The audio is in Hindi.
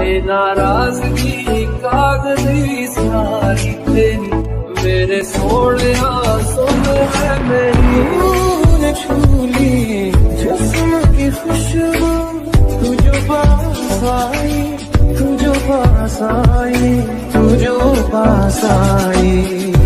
नाराज़गी कागज़ी सारी तेरी। मेरे सोने सुन है मेरी छूली जिसम की खुशबू तुझो पास आई, तुझो पास आई, तुझो पास आई।